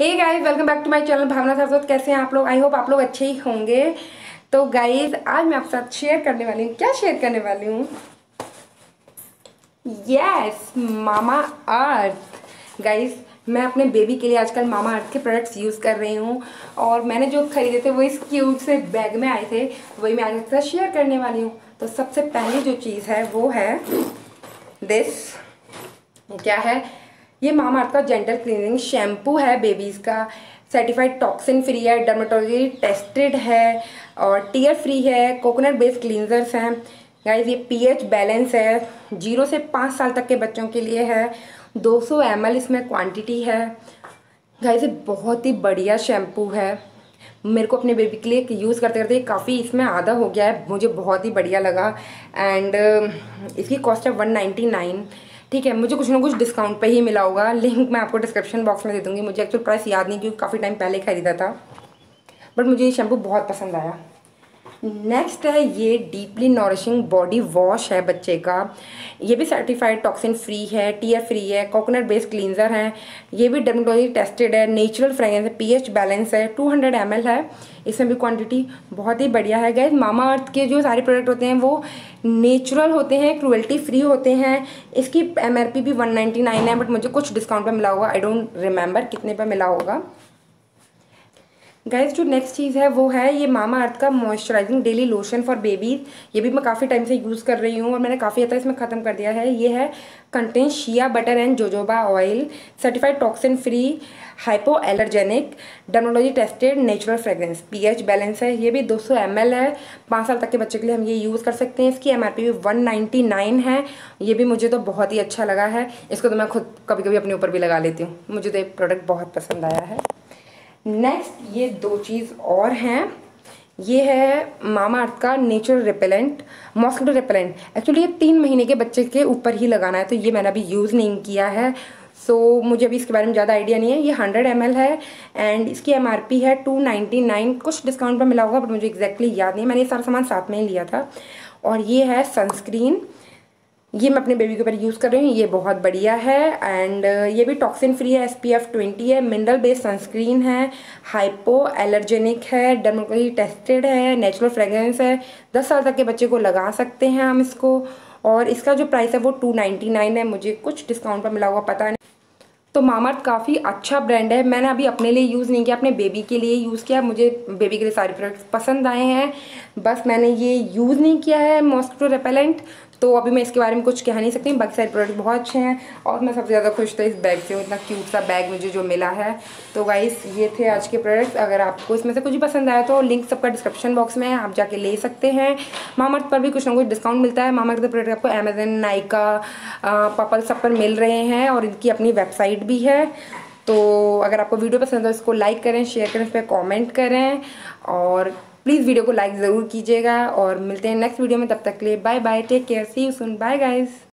Hey guys welcome back to my channel Bhavna Saraswat कैसे हैं आप लोग? आई होप आप लोग अच्छे ही होंगे। तो गाइस आज मैं आपके साथ शेयर करने वाली हूँ। क्या शेयर करने वाली हूँ? यस मामा अर्थ गाइस मैं अपने बेबी के लिए आजकल मामा अर्थ के प्रोडक्ट्स यूज़ कर रही हूँ। और मैंने जो खरीदे थे, वो इस क्यूट से बैग में आए थे, वही मैं आज आपके साथ शेयर करने वाली हूँ। तो सबसे पहली जो चीज़ है, वो है दिस क्या है? ये मामा अर्थ का जेंटल क्लीनिंग शैम्पू है बेबीज़ का सर्टिफाइड टॉक्सिन फ्री है डर्माटोलॉजी टेस्टेड है और टीयर फ्री है कोकोनट बेस्ड क्लींजर्स हैं। गाइज़ ये पीएच बैलेंस है ज़ीरो से पाँच साल तक के बच्चों के लिए है 200 सौ इसमें क्वांटिटी है। गाइज़ ये बहुत ही बढ़िया शैम्पू है। मेरे को अपने बेबी के लिए यूज़ करते करते काफ़ी इसमें आधा हो गया है, मुझे बहुत ही बढ़िया लगा। एंड इसकी कॉस्ट है वन नाइन्टी नाइन ठीक है, मुझे कुछ ना कुछ डिस्काउंट पे ही मिला होगा। लिंक मैं आपको डिस्क्रिप्शन बॉक्स में दे दूँगी। मुझे एक्चुअल प्राइस याद नहीं, क्योंकि काफ़ी टाइम पहले खरीदा था। बट मुझे ये शैम्पू बहुत पसंद आया। नेक्स्ट है ये डीपली नॉरिशिंग बॉडी वॉश है बच्चे का। ये भी सर्टिफाइड टॉक्सिन फ्री है टीयर फ्री है कोकोनट बेस्ड क्लींजर है। ये भी डर्मेटोलॉजी टेस्टेड है नेचुरल फ्रेगरेंस है पीएच बैलेंस है 200 हंड्रेड है। इसमें भी क्वांटिटी बहुत ही बढ़िया है। गैस मामा अर्थ के जो सारे प्रोडक्ट होते हैं वो नेचुरल होते हैं क्रुअल्टी फ्री होते हैं। इसकी एमआरपी भी वन है बट मुझे कुछ डिस्काउंट पर मिला होगा आई डोंट रिमेंबर कितने पर मिला होगा। गैस जो नेक्स्ट चीज़ है, वो है ये मामा अर्थ का moisturising daily lotion for babies ये भी मैं काफ़ी टाइम से यूज़ कर रही हूँ और मैंने काफ़ी तक इसमें ख़त्म कर दिया है। ये है contain shea butter and jojoba oil certified toxin free hypoallergenic dermatology tested natural fragrance pH balance है। ये भी 200 सौ है। पाँच साल तक के बच्चे के लिए हम ये यूज़ कर सकते हैं। इसकी M R P one ninety nine है। ये भी मुझे तो बहुत ही अच्छा लगा है। इसको तो मैं खुद कभी कभी अपने ऊपर भी लगा लेती हूँ। मुझे तो ये प्रोडक्ट बहुत पसंद आया है। नेक्स्ट ये दो चीज़ और हैं। ये है मामा अर्थ का natural repellent mosquito repellent. Actually ये तीन महीने के बच्चे के ऊपर ही लगाना है तो ये मैंने अभी यूज़ नहीं किया है। सो so, मुझे अभी इसके बारे में ज़्यादा आइडिया नहीं है। ये हंड्रेड एम है एंड इसकी एमआरपी है टू नाइन कुछ डिस्काउंट पर मिला होगा बट मुझे एग्जैक्टली याद नहीं। मैंने ये सारा सामान साथ में ही लिया था। और ये है सनस्क्रीन ये मैं अपने बेबी के ऊपर यूज़ कर रही हूँ ये बहुत बढ़िया है एंड uh, ये भी टॉक्सिन फ्री है एस पी एफ़ ट्वेंटी है मिनरल बेस्ड सनस्क्रीन है हाइपो एलर्जेनिक है डर्मोकोलॉजी टेस्टेड है नेचुरल फ्रेगरेंस है। दस साल तक के बच्चे को लगा सकते हैं हम इसको और इसका जो प्राइस है वो टू नाइन्टी नाइन है मुझे कुछ डिस्काउंट पर मिला हुआ पता नहीं। तो मामर्थ काफ़ी अच्छा ब्रांड है। मैंने अभी अपने लिए यूज़ नहीं किया, अपने बेबी के लिए यूज़ किया। मुझे बेबी के लिए सारे प्रोडक्ट्स पसंद आए हैं। बस मैंने ये यूज़ नहीं किया है मॉस्किटो रेपेलेंट तो अभी मैं इसके बारे में कुछ कह नहीं सकती। बाकी सारे प्रोडक्ट बहुत अच्छे हैं और मैं सबसे ज़्यादा खुश था इस बैग से इतना क्यूट सा बैग मुझे जो मिला है। तो गाइस ये थे आज के प्रोडक्ट्स अगर आपको इसमें से कुछ भी पसंद आया तो लिंक सबका डिस्क्रिप्शन बॉक्स में है। आप जाके ले सकते हैं। मामर्थ पर भी कुछ ना कुछ डिस्काउंट मिलता है। मामर्थ के प्रोडक्ट आपको अमेजन नाइका पपल सब पर मिल रहे हैं और इनकी अपनी वेबसाइट भी है। तो अगर आपको वीडियो पसंद है तो इसको लाइक करें शेयर करें इस पर कॉमेंट करें और प्लीज़ वीडियो को लाइक ज़रूर कीजिएगा और मिलते हैं नेक्स्ट वीडियो में। तब तक के लिए bye bye take care see you soon bye guys